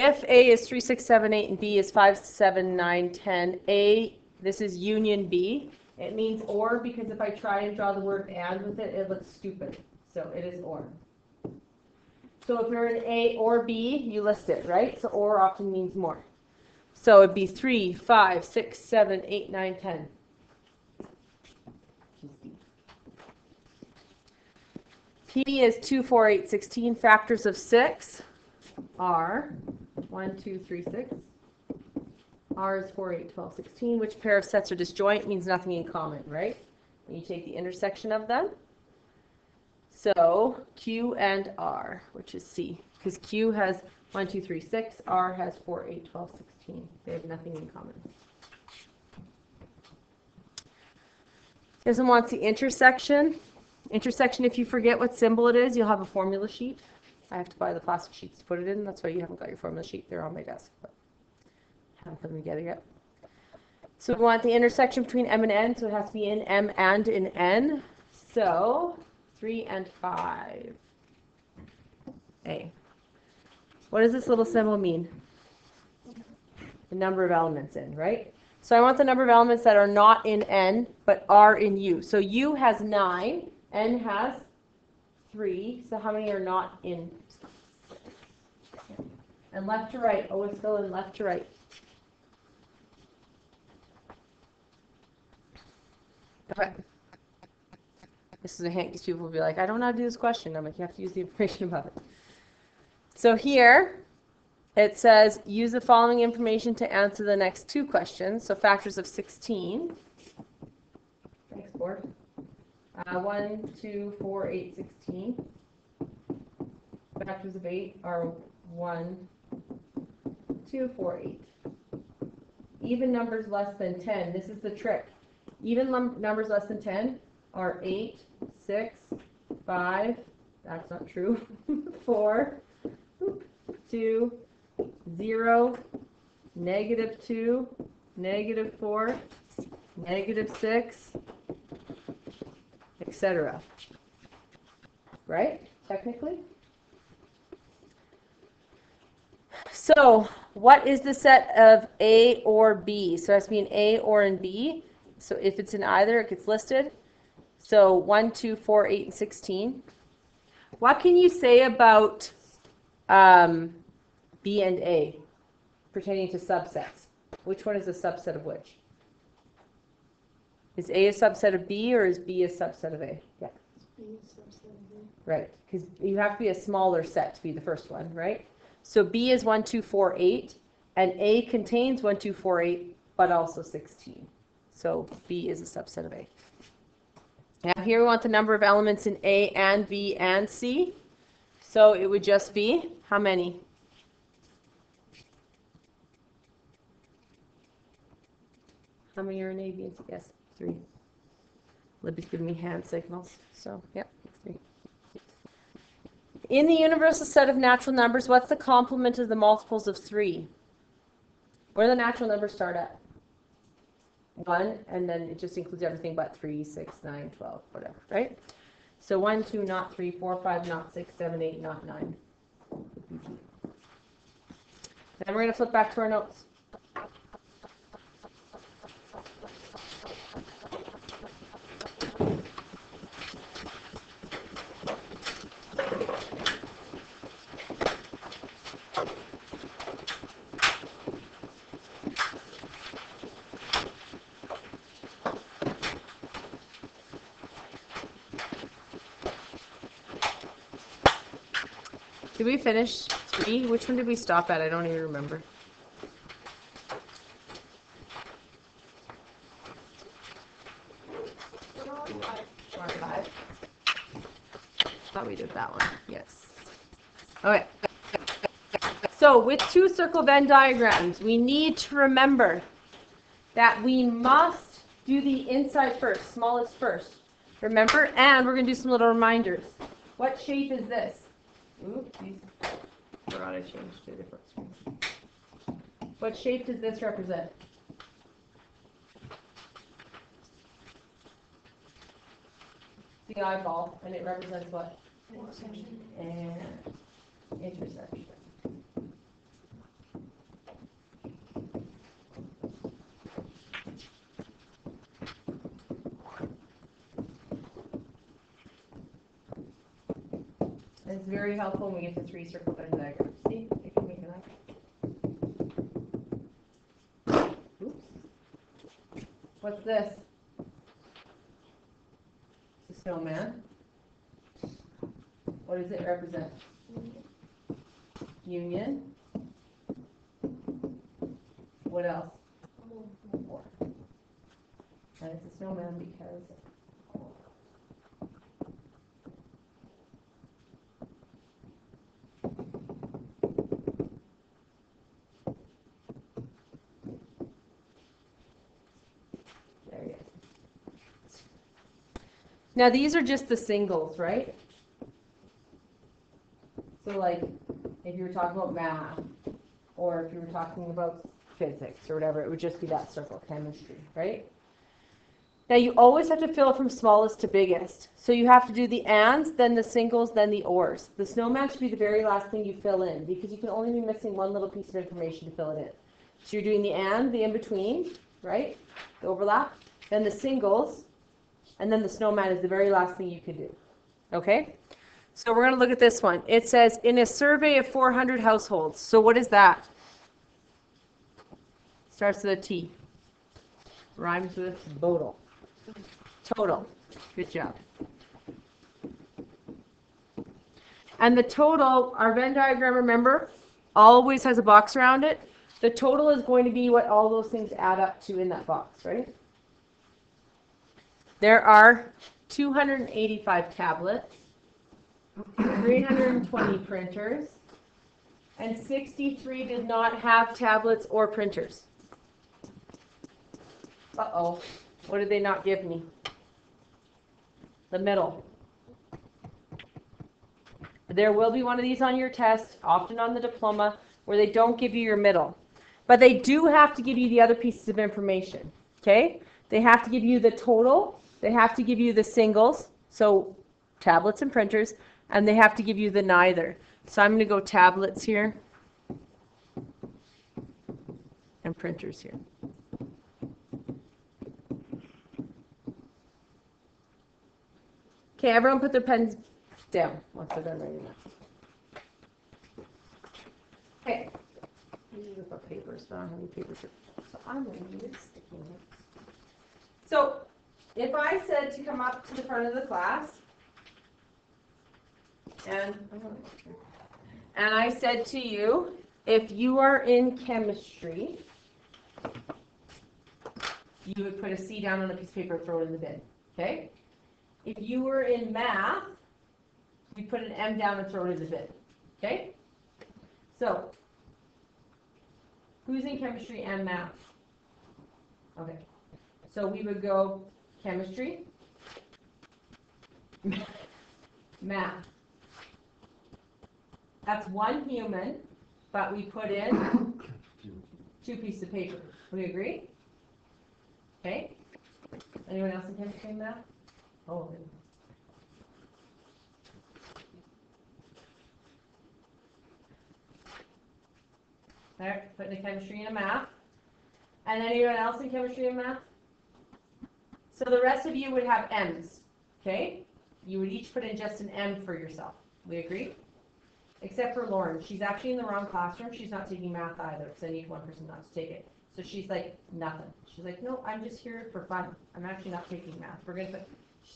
if A is 3, 6, 7, 8, and B is 5, 7, 9, 10, A, this is union B. It means or because if I try and draw the word and with it, it looks stupid. So it is or. So if you're in A or B, you list it, right? So or often means more. So it'd be 3, 5, 6, 7, 8, 9, 10. P is 2, 4, 8, 16. Factors of 6 are 1, 2, 3, 6. R is 4, 8, 12, 16. Which pair of sets are disjoint means nothing in common, right? And you take the intersection of them. So Q and R, which is C, because Q has 1, 2, 3, 6. R has 4, 8, 12, 16. They have nothing in common. One wants the intersection. Intersection, if you forget what symbol it is, you'll have a formula sheet. I have to buy the plastic sheets to put it in. That's why you haven't got your formula sheet. They're on my desk, but haven't put them together yet. So we want the intersection between M and N, so it has to be in M and in N. So 3 and 5. A. What does this little symbol mean? The number of elements in, right? So I want the number of elements that are not in N, but are in U. So U has 9, N has 3. So how many are not in? And left to right. O is still in left to right. Okay. This is a hint because people will be like, I don't know how to do this question. I'm like, you have to use the information above it. So here, it says, use the following information to answer the next two questions. So factors of 16. Thanks, board. Uh, 1, 2, 4, 8, 16. Factors of 8 are 1, 2, 4, 8. Even numbers less than 10. This is the trick. Even numbers less than 10 are 8, 6, 5, that's not true, 4, 2, 0, negative 2, negative 4, negative 6, etc. Right? Technically? So, what is the set of A or B? So it has to be an A or an B. So if it's in either, it gets listed. So 1, 2, 4, 8, and 16. What can you say about um, B and A pertaining to subsets? Which one is a subset of which? Is A a subset of B or is B a subset of A? Yeah. Right, because you have to be a smaller set to be the first one, right? So B is 1, 2, 4, 8, and A contains 1, 2, 4, 8, but also 16. So B is a subset of A. Now here we want the number of elements in A and B and C. So it would just be how many? How many are in A, B, and C? Yes, three. Libby's giving me hand signals. So, yep, three. In the universal set of natural numbers, what's the complement of the multiples of 3? Where do the natural numbers start at? 1, and then it just includes everything but 3, 6, 9, 12, whatever, right? So 1, 2, not 3, 4, 5, not 6, 7, 8, not 9. Then we're going to flip back to our notes. We finish three? Which one did we stop at? I don't even remember. Thought we did that one. Yes. Okay. So with two circle Venn diagrams, we need to remember that we must do the inside first, smallest first. Remember? And we're going to do some little reminders. What shape is this? Oops, I changed to a different screen. What shape does this represent? The eyeball, and it represents what? Intersection. And intersection. It's very helpful when we get to three circle Venn diagrams. See, it can make like. Oops. What's this? It's a snowman. What does it represent? Union. What else? War. And it's a snowman because There he is. Now, these are just the singles, right? So like, if you were talking about math, or if you were talking about physics or whatever, it would just be that circle, chemistry, right? Now, you always have to fill it from smallest to biggest. So you have to do the ands, then the singles, then the ors. The snowman should be the very last thing you fill in, because you can only be missing one little piece of information to fill it in. So you're doing the and, the in-between, right? The overlap, then the singles, and then the snowman is the very last thing you can do. Okay? So we're going to look at this one. It says, in a survey of 400 households. So what is that? Starts with a T. Rhymes with bodal. Total. Good job. And the total, our Venn diagram, remember, always has a box around it. The total is going to be what all those things add up to in that box, right? There are 285 tablets, 320 printers, and 63 did not have tablets or printers. Uh-oh, what did they not give me? The middle. There will be one of these on your test, often on the diploma, where they don't give you your middle. But they do have to give you the other pieces of information, okay? They have to give you the total, they have to give you the singles, so tablets and printers, and they have to give you the neither. So I'm going to go tablets here and printers here. Okay, everyone put their pens down once they're done writing that. Okay. These are the papers, but I don't have any papers here. So I'm going to use sticky notes. So if I said to come up to the front of the class, and, and I said to you, if you are in chemistry, you would put a C down on a piece of paper, and throw it in the bin, okay? If you were in math, you put an M down and throw it in the bin, okay? So, who's in chemistry and math? Okay, so we would go chemistry, math. That's one human, but we put in two pieces of paper. We agree? Okay? Anyone else in chemistry and math? Oh. There, putting the chemistry and a math. And anyone else in chemistry and math? So the rest of you would have M's, okay? You would each put in just an M for yourself. We agree? Except for Lauren, she's actually in the wrong classroom. She's not taking math either, because I need one person not to take it. So she's like, nothing. She's like, no, I'm just here for fun. I'm actually not taking math. We're gonna put,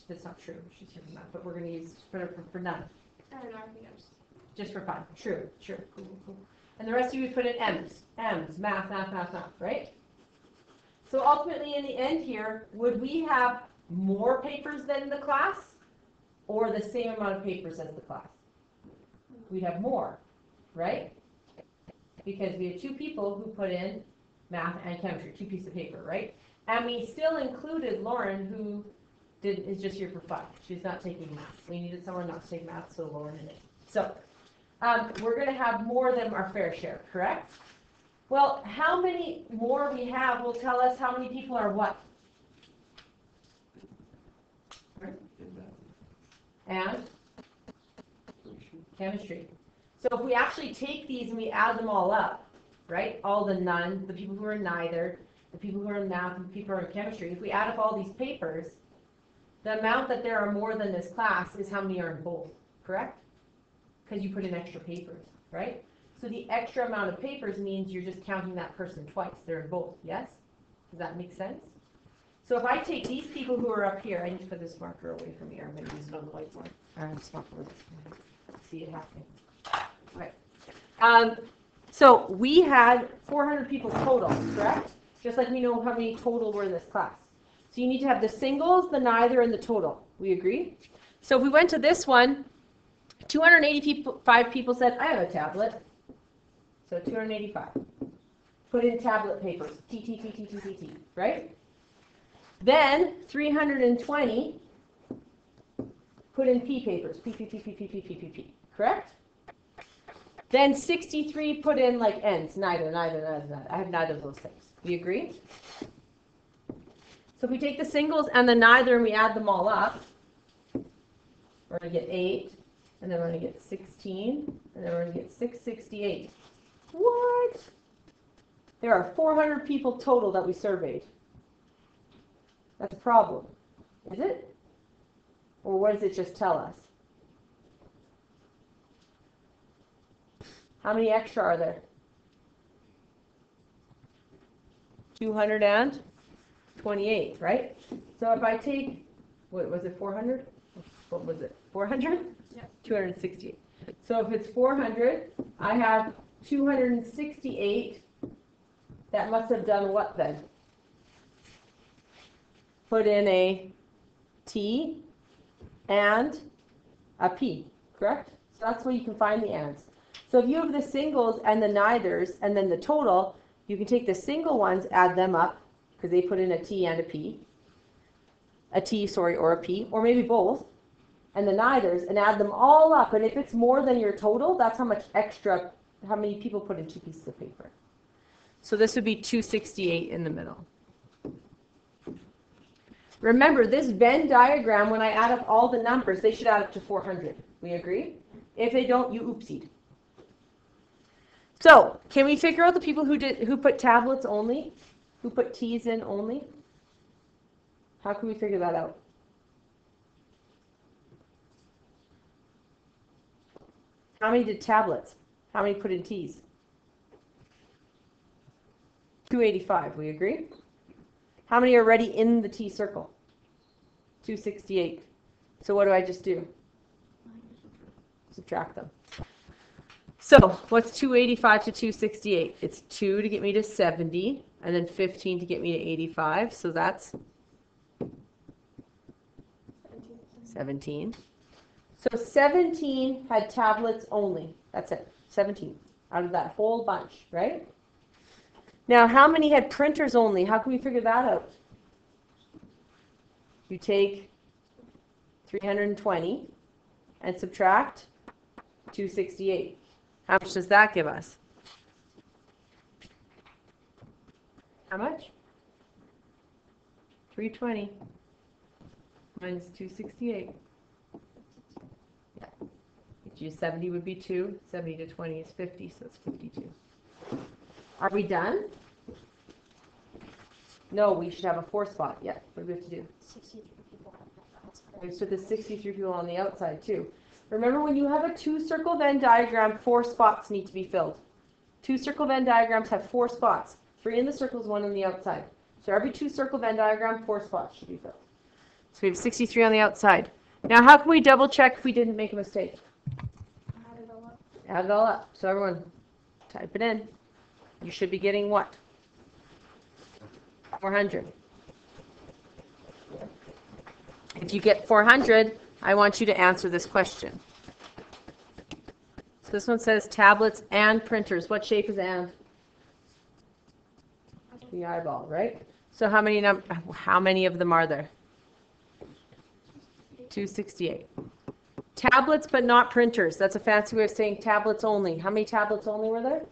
that's not true. She's here for math, but we're gonna use, put her for, for none, I don't know, I think I'm just. just for fun. True, true, cool, cool. And the rest of you would put in M's, M's, math, math, math, math, right? So ultimately, in the end here, would we have more papers than the class? Or the same amount of papers as the class? We'd have more, right? Because we had two people who put in math and chemistry, two pieces of paper, right? And we still included Lauren, who did, is just here for fun. She's not taking math. We needed someone not to take math, so Lauren in it. So, um, we're gonna have more than our fair share, correct? Well, how many more we have will tell us how many people are what? And? Chemistry. So if we actually take these and we add them all up, right? All the none, the people who are neither, the people who are in math, and the people who are in chemistry, if we add up all these papers, the amount that there are more than this class is how many are in both, correct? because you put in extra papers, right? So the extra amount of papers means you're just counting that person twice. They're in both, yes? Does that make sense? So if I take these people who are up here, I need to put this marker away from here. I'm going to use it on the whiteboard. Not going see it happening. Okay. Um, so we had 400 people total, correct? Just like we know how many total were in this class. So you need to have the singles, the neither, and the total. We agree? So if we went to this one, 285 people said, I have a tablet. So 285. Put in tablet papers. T, T, T, T, T, T, T, right? Then 320 put in P papers. P, P, P, P, P, P, P, P, P. Correct? Then 63 put in like ends. Neither, neither, neither, neither. I have neither of those things. Do you agree? So if we take the singles and the neither and we add them all up, we're going to get 8, and then we're going to get 16, and then we're going to get 668. What? There are 400 people total that we surveyed. That's a problem. Is it? Or what does it just tell us? How many extra are there? 228, right? So if I take, what was it, 400? What was it, 400? Yeah. 268. So if it's 400, I have 268. That must have done what then? Put in a T and a P, correct? So that's where you can find the ands. So if you have the singles and the neithers and then the total, you can take the single ones, add them up, because they put in a T and a P. A T, sorry, or a P, or maybe both. And the neithers, and add them all up. And if it's more than your total, that's how much extra, how many people put in two pieces of paper. So this would be 268 in the middle. Remember, this Venn diagram, when I add up all the numbers, they should add up to 400. We agree? If they don't, you oopsied. So, can we figure out the people who did who put tablets only? Who put T's in only? How can we figure that out? How many did tablets? How many put in T's? 285, we agree? How many are already in the T circle? 268. So what do I just do? Subtract them. So what's 285 to 268? It's 2 to get me to 70, and then 15 to get me to 85. So that's 17. So 17 had tablets only. That's it. 17 out of that whole bunch, right? Now, how many had printers only? How can we figure that out? You take 320 and subtract 268. How much does that give us? How much? 320 minus 268. You 70 would be 2. 70 to 20 is 50, so it's 52. Are we done? No, we should have a four spot. Yeah. What do we have to do? Okay, so there's 63 people on the outside too. Remember when you have a two circle Venn diagram, four spots need to be filled. Two circle Venn diagrams have four spots. Three in the circles, one on the outside. So every two circle Venn diagram, four spots should be filled. So we have 63 on the outside. Now how can we double check if we didn't make a mistake? Add it all up. So everyone, type it in. You should be getting what? 400. If you get 400, I want you to answer this question. So this one says tablets and printers. What shape is and? The eyeball, right? So how many num how many of them are there? 268. Tablets but not printers. That's a fancy way of saying tablets only. How many tablets only were there?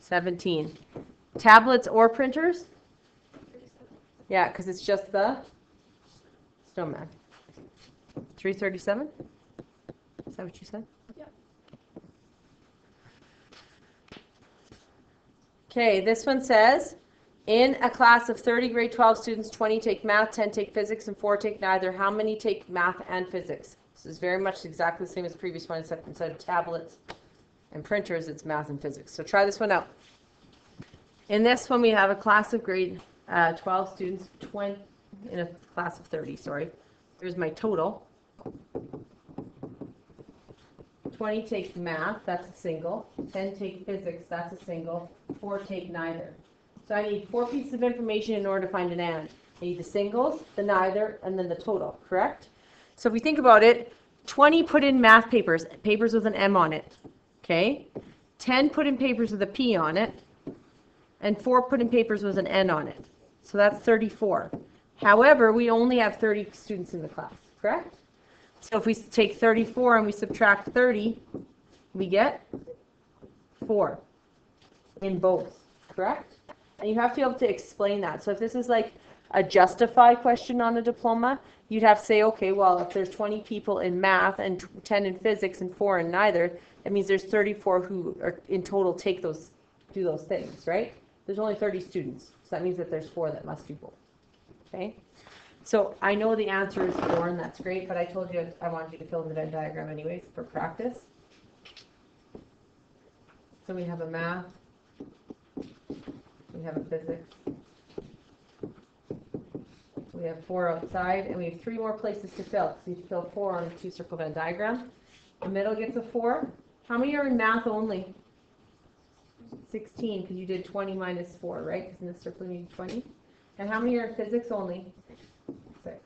17. Tablets or printers? Yeah, because it's just the snowman. 337? Is that what you said? Yep. Okay, this one says, in a class of 30 grade 12 students, 20 take math, 10 take physics, and 4 take neither. How many take math and physics? This is very much exactly the same as the previous one, except instead of tablets and printers, it's math and physics. So try this one out. In this one, we have a class of grade uh, 12 students, 20, in a class of 30, sorry. There's my total. 20 take math, that's a single. 10 take physics, that's a single. 4 take neither. So I need four pieces of information in order to find an and. I need the singles, the neither, and then the total, correct? So if we think about it, 20 put in math papers, papers with an M on it, okay? 10 put in papers with a P on it, and 4 put in papers with an N on it. So that's 34. However, we only have 30 students in the class, correct? So if we take 34 and we subtract 30, we get 4 in both, correct? And you have to be able to explain that. So if this is like a justify question on a diploma, you'd have to say, okay, well, if there's 20 people in math and 10 in physics and 4 in neither, that means there's 34 who are in total take those, do those things, right? There's only 30 students. So that means that there's 4 that must do both. Okay? So I know the answer is 4, and that's great, but I told you I wanted you to fill in the Venn diagram anyways for practice. So we have a math, we have a physics, we have four outside, and we have three more places to fill. So you fill four on a two circle Venn diagram. The middle gets a four. How many are in math only? 16, because you did 20 minus 4, right? Because in this circle you need 20. And how many are in physics only? 6.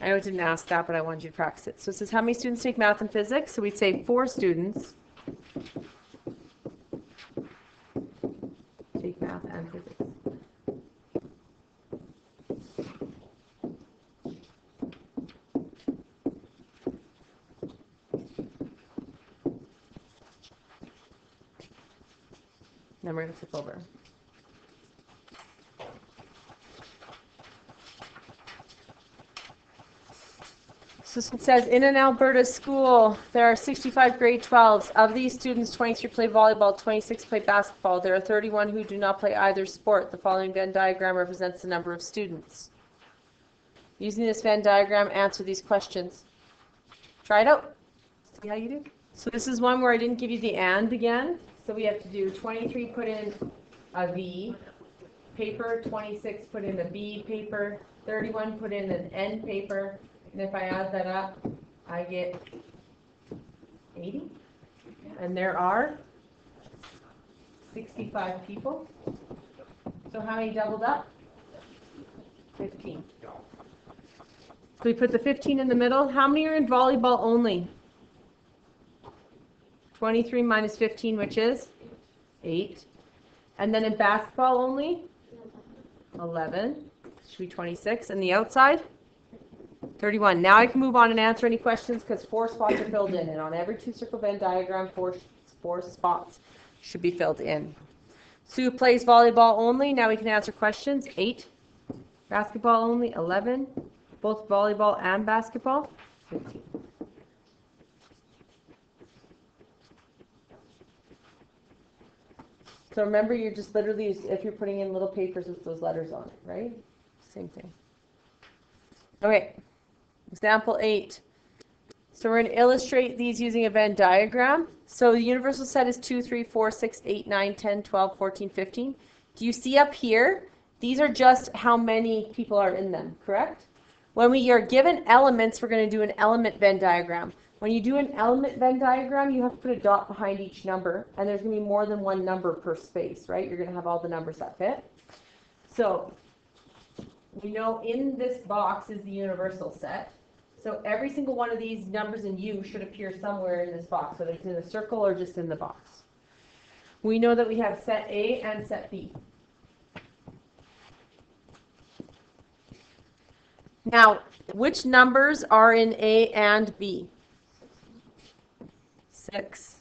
I know it didn't ask that, but I wanted you to practice it. So it says, how many students take math and physics? So we'd say 4 students take math and physics. Then we're going to flip over. So it says, in an Alberta school, there are 65 grade 12s. Of these students, 23 play volleyball, 26 play basketball. There are 31 who do not play either sport. The following Venn diagram represents the number of students. Using this Venn diagram, answer these questions. Try it out. See how you do. So this is one where I didn't give you the and again. So we have to do 23 put in a V paper, 26 put in a B paper, 31 put in an N paper, and if I add that up, I get 80. And there are 65 people. So how many doubled up? 15. So we put the 15 in the middle. How many are in volleyball only? 23 minus 15, which is 8. And then in basketball only? 11. Should be 26. And the outside? 31. Now I can move on and answer any questions because four spots are filled in. And on every two circle Venn diagram, four, four spots should be filled in. Sue plays volleyball only. Now we can answer questions. 8. Basketball only. 11. Both volleyball and basketball. 15. So remember, you're just literally, if you're putting in little papers with those letters on it, right? Same thing. Okay, example eight. So we're going to illustrate these using a Venn diagram. So the universal set is 2, 3, 4, 6, 8, 9, 10, 12, 14, 15. Do you see up here? These are just how many people are in them, correct? When we are given elements, we're going to do an element Venn diagram. When you do an element Venn diagram, you have to put a dot behind each number, and there's going to be more than one number per space, right? You're going to have all the numbers that fit. So we know in this box is the universal set. So every single one of these numbers in U should appear somewhere in this box, whether it's in a circle or just in the box. We know that we have set A and set B. Now, which numbers are in A and B? 6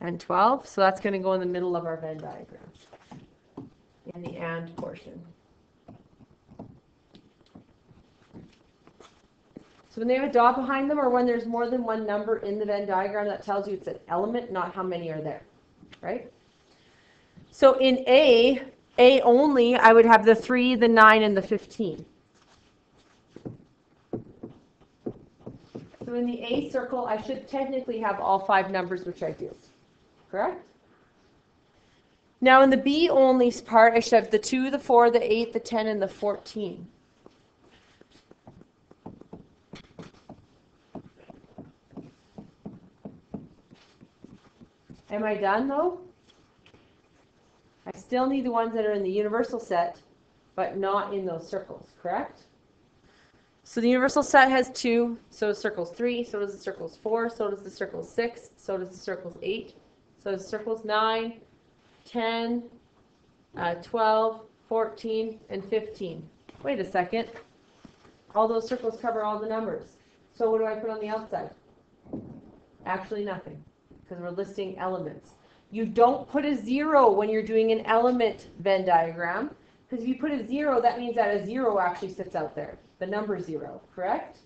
and 12. So that's going to go in the middle of our Venn diagram in the and portion. So when they have a dot behind them or when there's more than one number in the Venn diagram, that tells you it's an element, not how many are there, right? So in A, A only, I would have the 3, the 9, and the 15. So in the A circle, I should technically have all five numbers, which I do. Correct? Now in the B only part, I should have the 2, the 4, the 8, the 10, and the 14. Am I done though? I still need the ones that are in the universal set, but not in those circles, correct? So the universal set has two, so does circles three, so does the circles four, so does the circles six, so does the circles eight, so does circles nine, 10, uh, 12, 14, and 15. Wait a second. All those circles cover all the numbers. So what do I put on the outside? Actually nothing, because we're listing elements. You don't put a zero when you're doing an element Venn diagram, because if you put a zero, that means that a zero actually sits out there, the number zero, correct?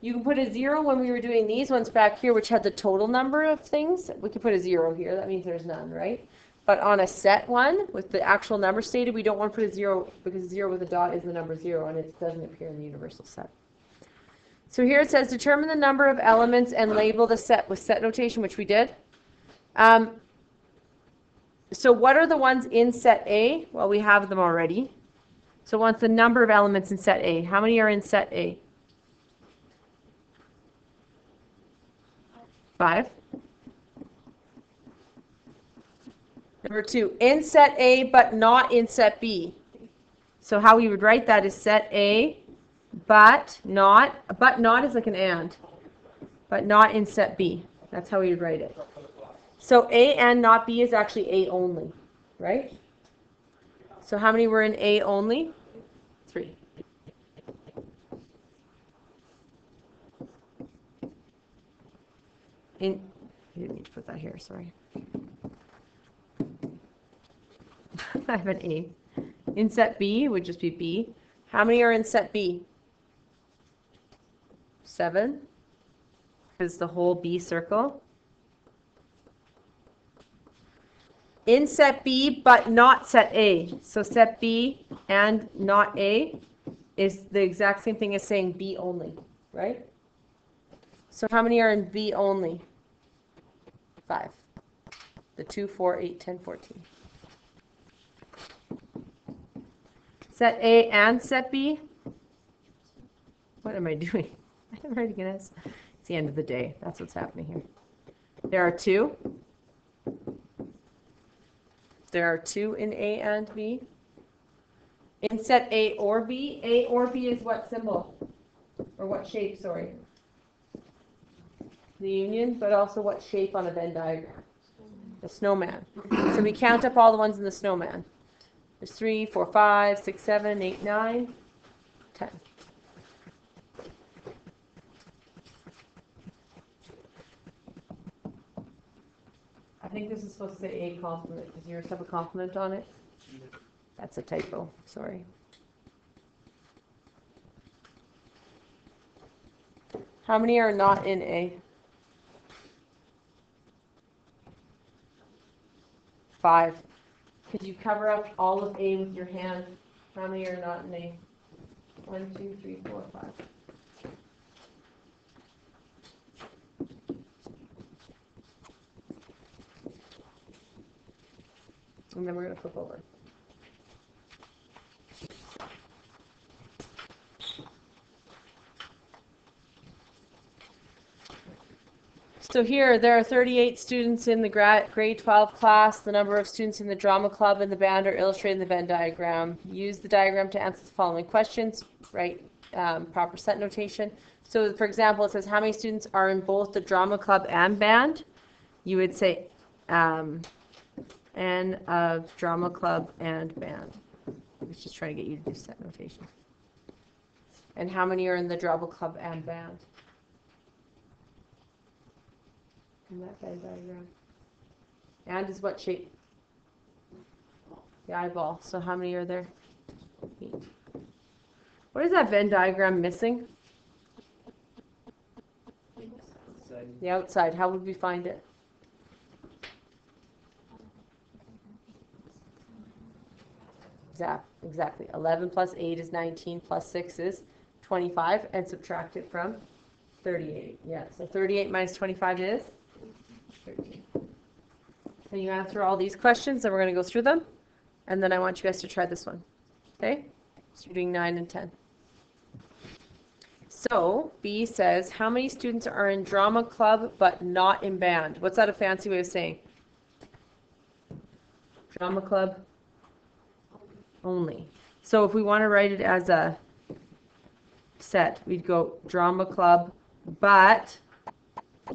You can put a zero when we were doing these ones back here, which had the total number of things. We could put a zero here, that means there's none, right? But on a set one, with the actual number stated, we don't want to put a zero, because zero with a dot is the number zero, and it doesn't appear in the universal set. So here it says determine the number of elements and label the set with set notation, which we did. Um, so what are the ones in set A? Well, we have them already. So what's the number of elements in set A? How many are in set A? Five. Number two, in set A but not in set B. So how we would write that is set A but not, but not is like an and, but not in set B. That's how we would write it. So A and not B is actually A only, right? So how many were in A only? Three. In, I didn't need to put that here, sorry. I have an A. In set B would just be B. How many are in set B? Seven. Is the whole B circle. In set B, but not set A. So set B and not A is the exact same thing as saying B only, right? So how many are in B only? Five. The 2, 4, 8, 10, 14. Set A and set B? What am I doing? I'm writing an S. It's the end of the day. That's what's happening here. There are two. There are two in A and B. In set A or B, A or B is what symbol? Or what shape, sorry? The union, but also what shape on a Venn diagram? The snowman. So we count up all the ones in the snowman. There's three, four, five, six, seven, eight, nine, ten. I think this is supposed to say A complement. Does yours have a complement on it? That's a typo, sorry. How many are not in A? Five. Could you cover up all of A with your hand? How many are not in A? One, two, three, four, five. And then we're going to flip over. So here, there are 38 students in the grade 12 class. The number of students in the drama club and the band are illustrated in the Venn diagram. Use the diagram to answer the following questions. Write um, proper set notation. So, for example, it says how many students are in both the drama club and band. You would say um, N of drama club and band. I was just trying to get you to do set notation. And how many are in the drama club and band? In that Venn diagram. And is what shape? The eyeball. So how many are there? Eight. What is that Venn diagram missing? The outside. How would we find it? Exact, exactly. 11 plus 8 is 19 plus 6 is 25 and subtract it from 38, yeah, so 38 minus 25 is? 13. So you answer all these questions, and we're going to go through them, and then I want you guys to try this one, okay? So you're doing 9 and 10. So, B says, how many students are in drama club but not in band? What's that a fancy way of saying? Drama club only. So if we want to write it as a set, we'd go drama club but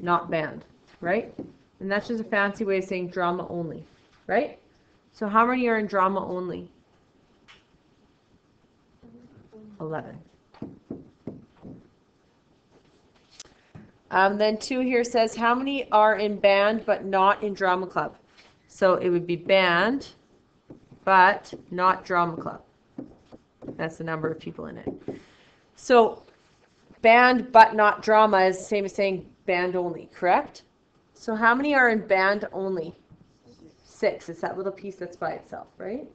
not band, right? And that's just a fancy way of saying drama only, right? So how many are in drama only? 11. Um, then two here says, how many are in band but not in drama club? So it would be band, but not drama club. That's the number of people in it. So band but not drama is the same as saying band only, correct? So how many are in band only? Six. It's that little piece that's by itself, right?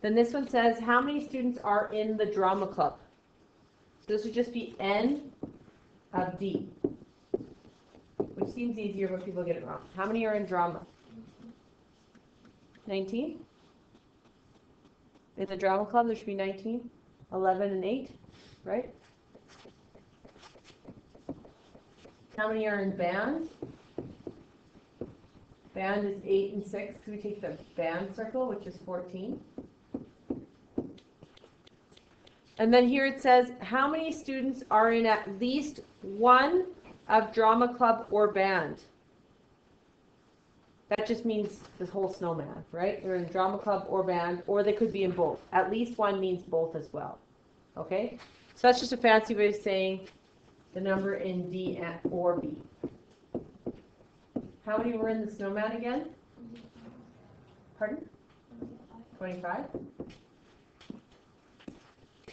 Then this one says, how many students are in the drama club? So this would just be N of D, which seems easier when people get it wrong. How many are in drama? 19? In the drama club, there should be 19, 11 and 8, right? How many are in band? Band is 8 and 6, So we take the band circle, which is 14. And then here it says, how many students are in at least one of drama club or band? That just means the whole snowman, right? They're in drama club or band, or they could be in both. At least one means both as well. Okay? So that's just a fancy way of saying the number in D and or B. How many were in the snowman again? Pardon? 25?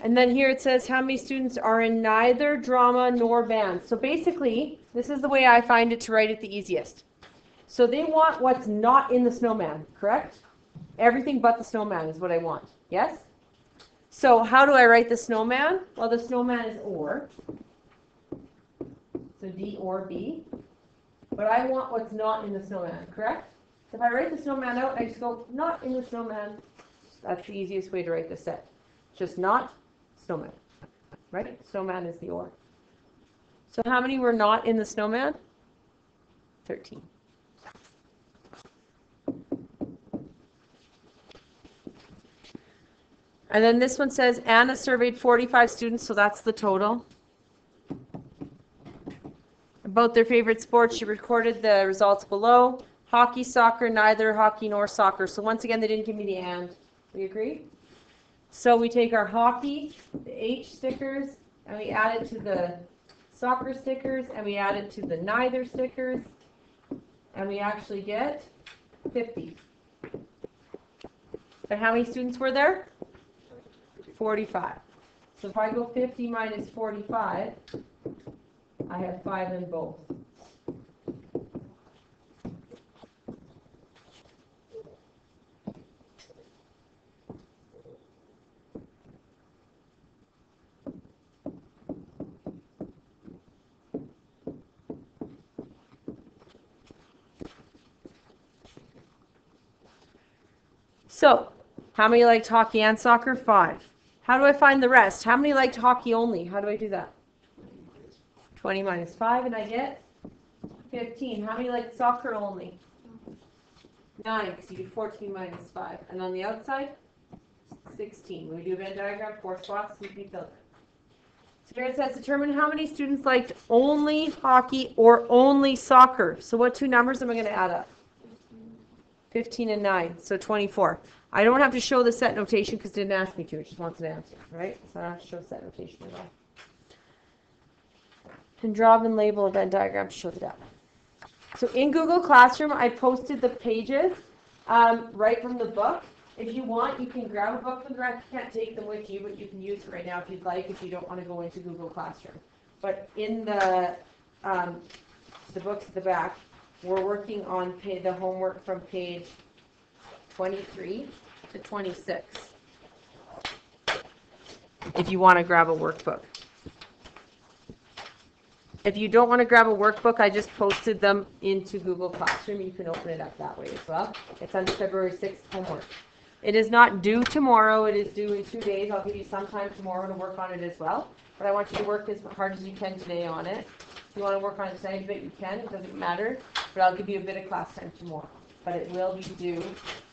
And then here it says how many students are in neither drama nor band. So basically, this is the way I find it to write it the easiest. So they want what's not in the snowman, correct? Everything but the snowman is what I want. Yes? So how do I write the snowman? Well, the snowman is or. So D or B. But I want what's not in the snowman, correct? If I write the snowman out, I just go, not in the snowman. That's the easiest way to write the set. Just not snowman. Right? Snowman is the or. So how many were not in the snowman? 13. And then this one says Anna surveyed 45 students, so that's the total. About their favorite sports, she recorded the results below. Hockey, soccer, neither hockey nor soccer. So once again, they didn't give me the and. We agree? So we take our hockey, the H stickers, and we add it to the soccer stickers, and we add it to the neither stickers, and we actually get 50. And how many students were there? 45. So if I go 50 minus 45, I have 5 in both. So, how many liked hockey and soccer? Five. How do I find the rest? How many liked hockey only? How do I do that? 20 minus 5, and I get 15. How many liked soccer only? 9, because you do 14 minus 5. And on the outside? 16. When we do a Venn diagram, four spots to be filled. So here it says, determine how many students liked only hockey or only soccer. So what two numbers am I going to add up? 15 and 9, so 24. I don't have to show the set notation because it didn't ask me to. It just wants an answer, right? So I don't have to show set notation at all. And draw and label a Venn diagram to show the data. So in Google Classroom, I posted the pages um, right from the book. If you want, you can grab a book from the rack. You can't take them with you, but you can use it right now if you'd like, if you don't want to go into Google Classroom. But in the um, the books at the back, we're working on the homework from page 23 to 26. if you want to grab a workbook. If you don't want to grab a workbook, I just posted them into Google Classroom. You can open it up that way as well. It's under February 6th homework. It is not due tomorrow, it is due in two days. I'll give you some time tomorrow to work on it as well. But I want you to work as hard as you can today on it. If you want to work on it tonight a bit, you can, it doesn't matter. But I'll give you a bit of class time tomorrow. But it will be due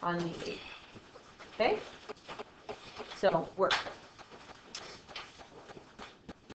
on the 8th. Okay? So, work.